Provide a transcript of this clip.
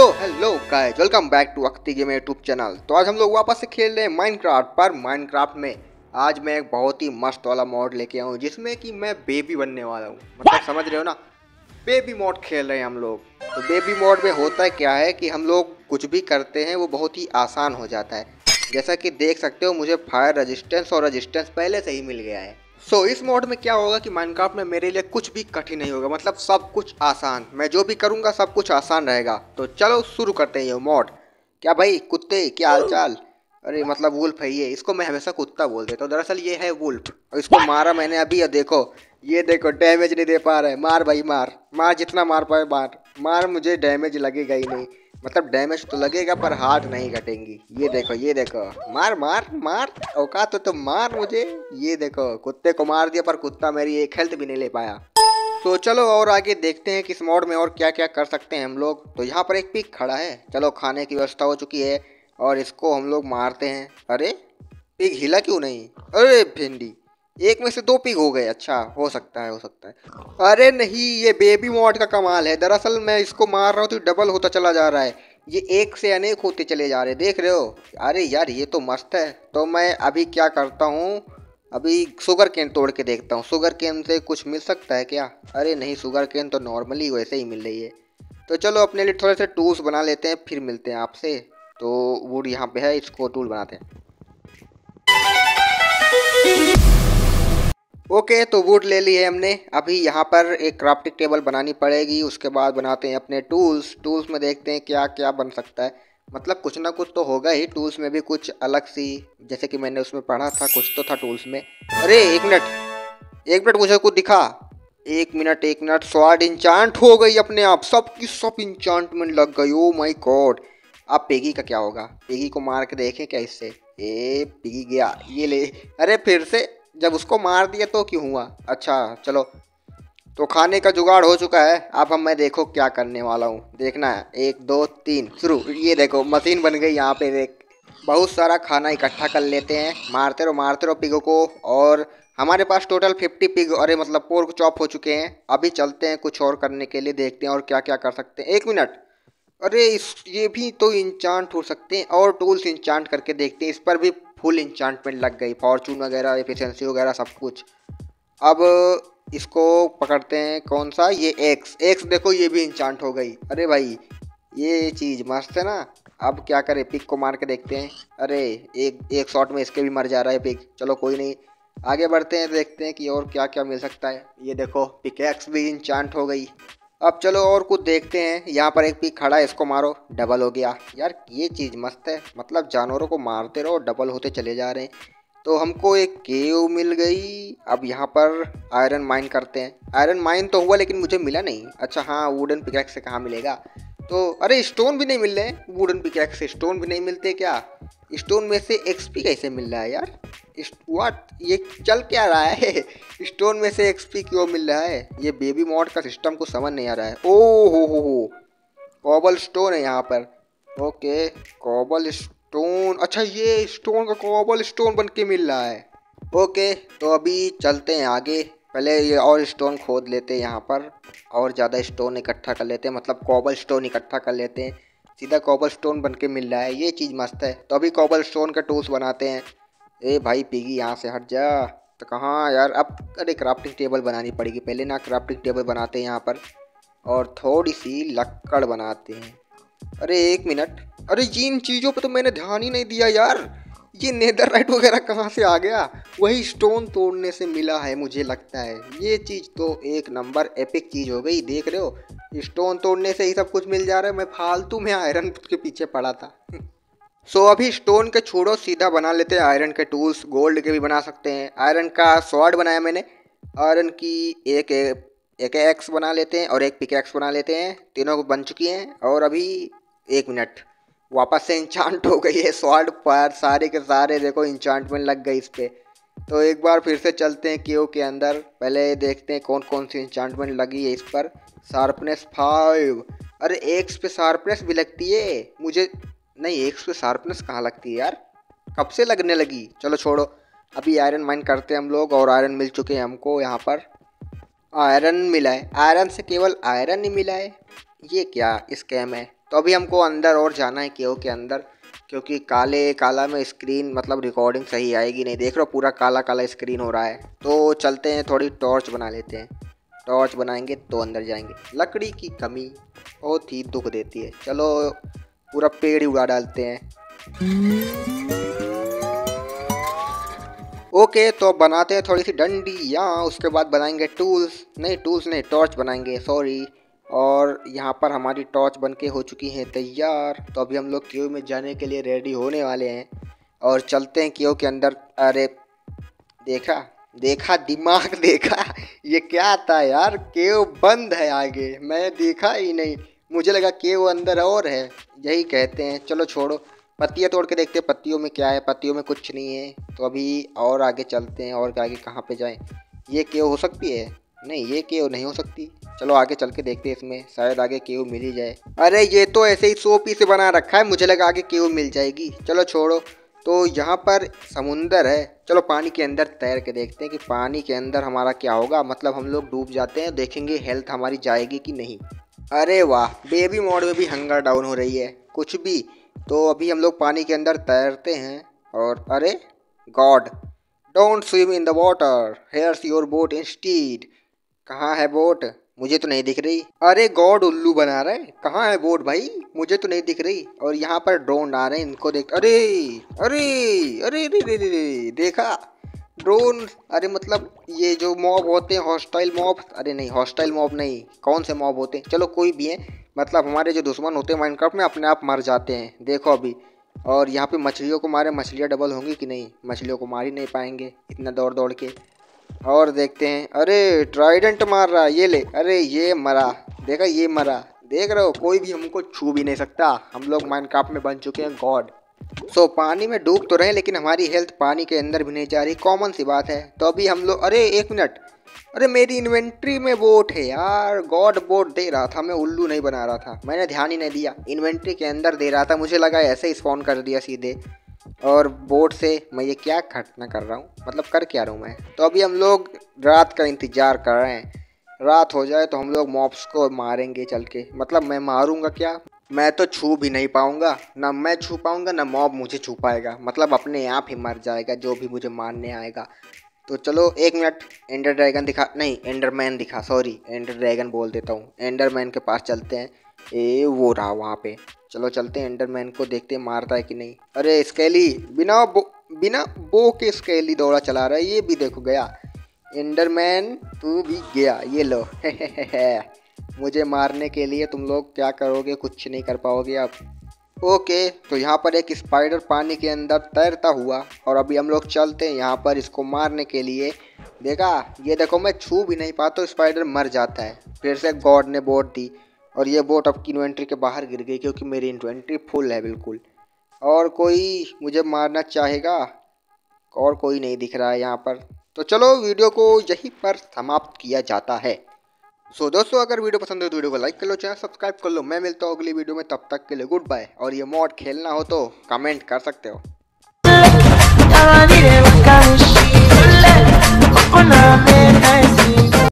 So hello guys welcome back to अख्ती game YouTube channel. तो आज हम लोग वापस से खेल रहे हैं माइनक्राफ्ट पर। माइनक्राफ्ट में आज मैं एक बहुत ही मस्त वाला मॉड लेके आया हूँ जिसमें कि मैं बेबी बनने वाला हूँ। मतलब समझ रहे हो ना? बेबी मोड खेल रहे हैं हम लोग। तो बेबी मोड में होता है क्या है कि हम लोग कुछ भी करते हैं वो बहुत ही आसान हो जाता है। जैसा कि देख सकते हो मुझे फायर रजिस्टेंस और रजिस्टेंस पहले से ही मिल गया है। सो so, इस मोड में क्या होगा कि माइनक्राफ्ट में मेरे लिए कुछ भी कठिन नहीं होगा। मतलब सब कुछ आसान। मैं जो भी करूँगा सब कुछ आसान रहेगा। तो चलो शुरू करते हैं ये मोड क्या भाई कुत्ते? क्या हाल चाल अरे मतलब वुल्फ है ये। इसको मैं हमेशा कुत्ता बोल देता हूँ दरअसल ये है वुल्फ और इसको मारा मैंने अभी देखो। ये देखो डैमेज नहीं दे पा रहे मार भाई मार। मार जितना मार पाए मार। मार मुझे डैमेज लगेगा ही नहीं। मतलब डैमेज तो लगेगा, पर हार्ट नहीं घटेंगी। ये देखो ये देखो। मार मार मार। औकात तो तुम मार मुझे। ये देखो, कुत्ते को मार दिया, पर कुत्ता मेरी एक हेल्थ भी नहीं ले पाया। तो चलो और आगे देखते हैं किस मोड में और क्या क्या कर सकते हैं हम लोग। तो यहाँ पर एक पिक खड़ा है। चलो, खाने की व्यवस्था हो चुकी है और इसको हम लोग मारते हैं। अरे पिक हिला क्यों नहीं? अरे, भिंडी। एक में से दो पिग हो गए। अच्छा हो सकता है, हो सकता है। अरे नहीं, ये बेबी मॉड का कमाल है। दरअसल मैं इसको मार रहा हूँ तो डबल होता चला जा रहा है। ये एक से अनेक होते चले जा रहे देख रहे हो? अरे यार, ये तो मस्त है। तो मैं अभी क्या करता हूँ? अभी शुगर केन तोड़ के देखता हूँ। शुगर केन से कुछ मिल सकता है क्या? अरे नहीं शुगर केन तो नॉर्मली वैसे ही मिल रही है। तो चलो, अपने लिए थोड़े से टूल्स बना लेते हैं, फिर मिलते हैं आपसे। तो वुड यहाँ पे है, इसको टूल बनाते हैं। ओके तो वुड ले ली है हमने। अभी यहाँ पर एक क्राफ्टिंग टेबल बनानी पड़ेगी, उसके बाद बनाते हैं अपने टूल्स टूल्स में देखते हैं क्या क्या बन सकता है। मतलब कुछ ना कुछ तो होगा ही टूल्स में भी कुछ अलग सी, जैसे कि मैंने उसमें पढ़ा था, कुछ तो था टूल्स में। अरे, एक मिनट एक मिनट मुझे कुछ दिखा। एक मिनट एक मिनट स्वाड इंचांट हो गई अपने आप। सब की सब इंचांटमेंट लग गई ओ माई गॉड अब पेगी का क्या होगा? पेगी को मार के देखें क्या इससे? ए पिगी गया। ये ले, अरे फिर से जब उसको मार दिया तो क्यों हुआ? अच्छा चलो। तो खाने का जुगाड़ हो चुका है। अब हम, मैं देखो क्या करने वाला हूँ। देखना है। एक, दो, तीन, शुरू। ये देखो, मशीन बन गई यहाँ पे। देख, बहुत सारा खाना इकट्ठा कर लेते हैं। मारते रहो मारते रहो पिगों को। और हमारे पास टोटल फिफ्टी पिग अरे मतलब पोर्क चॉप हो चुके हैं। अभी चलते हैं कुछ और करने के लिए। देखते हैं और क्या क्या कर सकते हैं। एक मिनट। अरे, इस, ये भी तो इंचांट हो सकते हैं। और टूल्स इंचांट करके देखते हैं। इस पर भी फुल इंचांटमेंट लग गई फॉर्चून वगैरह एफिशिएंसी वगैरह सब कुछ। अब इसको पकड़ते हैं कौन सा? ये एक्स एक्स देखो, ये भी इंचांट हो गई। अरे भाई, ये चीज़ मस्त है ना। अब क्या करें? पिक को मार के देखते हैं। अरे, एक एक शॉट में इसके भी मर जा रहा है पिक चलो, कोई नहीं। आगे बढ़ते हैं, देखते हैं कि और क्या क्या मिल सकता है। ये देखो पिक एक्स भी इंचांट हो गई। अब चलो और कुछ देखते हैं। यहाँ पर एक पीक खड़ा है, इसको मारो। डबल हो गया। यार, ये चीज़ मस्त है। मतलब जानवरों को मारते रहो डबल होते चले जा रहे हैं। तो हमको एक केव मिल गई। अब यहाँ पर आयरन माइन करते हैं। आयरन माइन तो हुआ, लेकिन मुझे मिला नहीं। अच्छा हाँ वुडन पिकैक्स से कहाँ मिलेगा? तो अरे स्टोन भी नहीं मिल रहे वुडन पिकैक्स से स्टोन भी नहीं मिलते क्या? स्टोन में से एक्सपी कैसे मिल रहा है यार? व्हाट ये चल क्या रहा है? स्टोन में से एक्सपी क्यों मिल रहा है? ये बेबी मॉड का सिस्टम को समझ नहीं आ रहा है। ओ हो हो हो। कॉबल स्टोन है यहाँ पर। ओके कॉबल स्टोन अच्छा ये स्टोन का कॉबल स्टोन बन के मिल रहा है। ओके तो अभी चलते हैं आगे। पहले ये और स्टोन खोद लेते हैं यहाँ पर। और ज़्यादा स्टोन इकट्ठा कर लेते हैं। मतलब कॉबल स्टोन इकट्ठा कर लेते हैं। सीधा कॉबल स्टोन बन के मिल रहा है। ये चीज़ मस्त है। तो अभी कॉबल स्टोन का टूल्स बनाते हैं। ए भाई, पीगी यहाँ से हट जा। तो कहाँ यार? अब अरे क्राफ्टिंग टेबल बनानी पड़ेगी। पहले ना क्राफ्टिंग टेबल बनाते हैं यहाँ पर। और थोड़ी सी लक्कड़ बनाते हैं। अरे एक मिनट। अरे जिन चीज़ों पर तो मैंने ध्यान ही नहीं दिया यार। ये नेदर राइट वगैरह कहाँ से आ गया? वही स्टोन तोड़ने से मिला है मुझे लगता है। ये चीज़ तो एक नंबर एपिक चीज़ हो गई। देख रहे हो? स्टोन तोड़ने से ही सब कुछ मिल जा रहा है। मैं फालतू में आयरन के पीछे पड़ा था। सो अभी स्टोन के छोड़ो, सीधा बना लेते हैं। आयरन के टूल्स गोल्ड के भी बना सकते हैं। आयरन का स्वॉर्ड बनाया मैंने। आयरन की एक एक एक्स बना लेते हैं और एक पिक एक्स बना लेते हैं। तीनों को बन चुकी हैं और अभी एक मिनट वापस से इंचांट हो गई है स्वॉर्ड पर। सारे के सारे देखो इंचांटमेंट लग गई इस पर तो एक बार फिर से चलते हैं केओ के अंदर। पहले देखते हैं कौन कौन सी इंचांटमेंट लगी है इस पर। शार्पनेस फाइव अरे एक्स पे शार्पनेस भी लगती है। मुझे नहीं, एक सौ शार्पनेस कहाँ लगती है यार? कब से लगने लगी? चलो छोड़ो। अभी आयरन माइन करते हैं हम लोग और आयरन मिल चुके हैं हमको यहाँ पर। आयरन मिला है। आयरन से केवल आयरन ही मिला है। ये क्या स्कैम है? तो अभी हमको अंदर और जाना है केओ के अंदर, क्योंकि काले, काला में स्क्रीन मतलब रिकॉर्डिंग सही आएगी नहीं। देख रहे हो पूरा काला काला स्क्रीन हो रहा है। तो चलते हैं, थोड़ी टॉर्च बना लेते हैं। टॉर्च बनाएँगे तो अंदर जाएँगे। लकड़ी की कमी बहुत ही दुख देती है। चलो पूरा पेड़ ही उड़ा डालते हैं। ओके तो बनाते हैं थोड़ी सी डंडी। या उसके बाद बनाएँगे टूल्स नहीं टूल्स नहीं टॉर्च बनाएँगे सॉरी और यहाँ पर हमारी टॉर्च बन के हो चुकी हैं तैयार। तो अभी हम लोग क्यू में जाने के लिए रेडी होने वाले हैं। और चलते हैं क्यू के अंदर। अरे, देखा? देखा? दिमाग देखा? ये क्या था यार? केव बंद है आगे। मैं देखा ही नहीं। मुझे लगा केव अंदर और है। यही कहते हैं। चलो छोड़ो। पत्तियाँ तोड़ के देखते हैं, पत्तियों में क्या है, पत्तियों में कुछ नहीं है। तो अभी और आगे चलते हैं, और आगे कहाँ पे जाएँ? ये केव हो सकती है? नहीं, ये केव नहीं हो सकती। चलो आगे चल के देखते हैं इसमें। शायद आगे केव मिल ही जाए। अरे, ये तो ऐसे ही सो पी से बना रखा है। मुझे लगा आगे केव मिल जाएगी। चलो छोड़ो। तो यहाँ पर समुंदर है। चलो पानी के अंदर तैर के देखते हैं कि पानी के अंदर हमारा क्या होगा। मतलब हम लोग डूब जाते हैं, देखेंगे हेल्थ हमारी जाएगी कि नहीं। अरे वाह बेबी मोड में भी हंगर डाउन हो रही है। कुछ भी तो अभी हम लोग पानी के अंदर तैरते हैं और अरे god don't swim in the water here's your boat instead कहाँ है बोट मुझे तो नहीं दिख रही। अरे गॉड उल्लू बना रहे कहाँ है बोट भाई? मुझे तो नहीं दिख रही। और यहाँ पर ड्रोन आ रहे हैं इनको देख अरे अरे अरे अरे अरे, देखा? ड्रोन, अरे मतलब ये जो मॉब होते हैं, हॉस्टाइल मॉब, अरे नहीं, हॉस्टाइल मॉब नहीं, कौन से मॉब होते हैं? चलो कोई भी है मतलब हमारे जो दुश्मन होते हैं माइनक्राफ्ट में, अपने आप मर जाते हैं, देखो अभी। और यहाँ पे मछलियों को मारे, मछलियाँ डबल होंगी कि नहीं? मछलियों को मार ही नहीं पाएँगे, इतना दौड़ दौड़ के। और देखते हैं, अरे ट्राइडेंट मार रहा ये ले, अरे ये मरा, देखा ये मरा, देख रहे हो, कोई भी हमको छू भी नहीं सकता। हम लोग माइनक्राफ्ट में बन चुके हैं गॉड सो so, पानी में डूब तो रहे लेकिन हमारी हेल्थ पानी के अंदर भी नहीं जा रही। कॉमन सी बात है। तो अभी हम लोग अरे एक मिनट अरे मेरी इन्वेंट्री में बोट है यार। गॉड बोट दे रहा था मैं उल्लू नहीं बना रहा था। मैंने ध्यान ही नहीं दिया। इन्वेंट्री के अंदर दे रहा था मुझे लगा ऐसे ही स्पॉन कर दिया सीधे। और बोट से मैं ये क्या घटना कर रहा हूँ? मतलब कर क्या रहा हूँ मैं? तो अभी हम लोग रात का इंतज़ार कर रहे हैं। रात हो जाए तो हम लोग मॉब्स को मारेंगे चल के। मतलब मैं मारूँगा क्या? मैं तो छू भी नहीं पाऊँगा। ना मैं छू पाऊँगा, ना मॉब मुझे छू पाएगा। मतलब अपने आप ही मर जाएगा, जो भी मुझे मारने आएगा। तो चलो, एक मिनट। एंडर ड्रैगन दिखा, नहीं, एंडरमैन दिखा, सॉरी। एंडर ड्रैगन बोल देता हूँ। एंडरमैन के पास चलते हैं। ए, वो रहा वहाँ पे। चलो, चलते हैं। एंडरमैन को देखते हैं, मारता है कि नहीं। अरे, स्केली, बिना बो बिना बो के स्केली दौड़ा चला रहा है। ये भी देखो गया। एंडरमैन, तू भी गया। ये लो। मुझे मारने के लिए तुम लोग क्या करोगे? कुछ नहीं कर पाओगे अब। ओके तो यहाँ पर एक स्पाइडर पानी के अंदर तैरता हुआ और अभी हम लोग चलते हैं यहाँ पर इसको मारने के लिए। देखा? ये देखो, मैं छू भी नहीं पाता स्पाइडर मर जाता है। फिर से गॉड ने बोट दी और ये बोट अब की इन्वेंट्री के बाहर गिर गई क्योंकि मेरी इन्वेंट्री फुल है बिल्कुल। और कोई मुझे मारना चाहेगा? और कोई नहीं दिख रहा है यहाँ पर। तो चलो वीडियो को यहीं पर समाप्त किया जाता है। सो so, दोस्तों अगर वीडियो पसंद हो तो वीडियो को लाइक कर लो चैनल सब्सक्राइब कर लो। मैं मिलता हूँ अगली वीडियो में तब तक के लिए गुड बाय और ये मॉड खेलना हो तो कमेंट कर सकते हो।